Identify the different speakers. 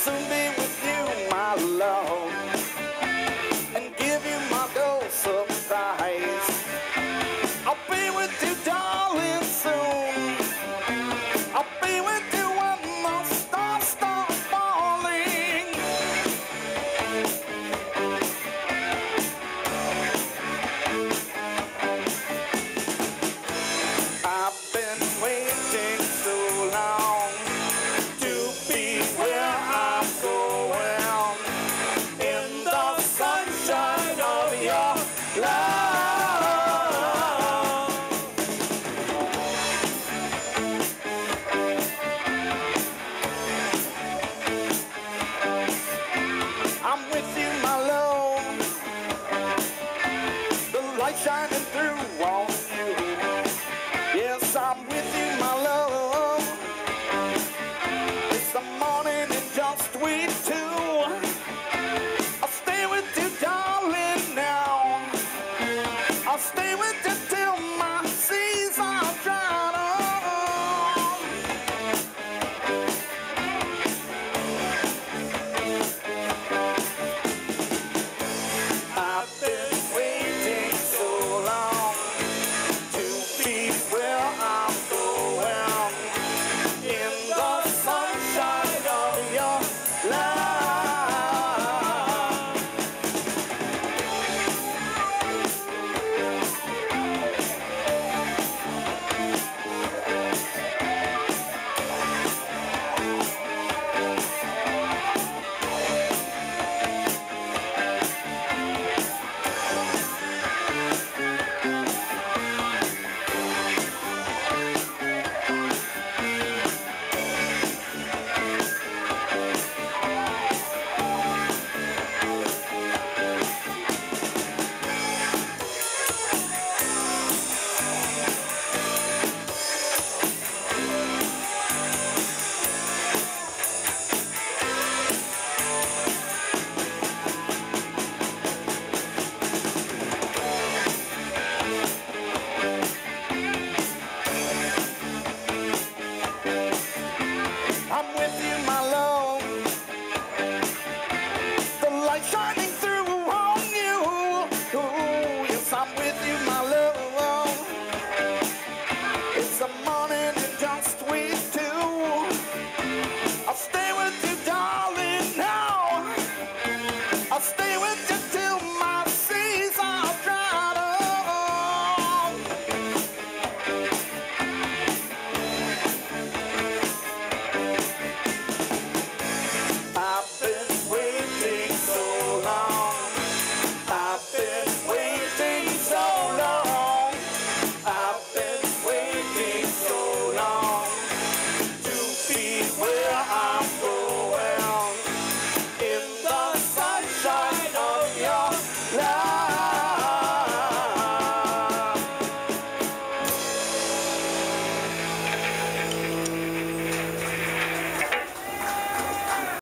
Speaker 1: So shining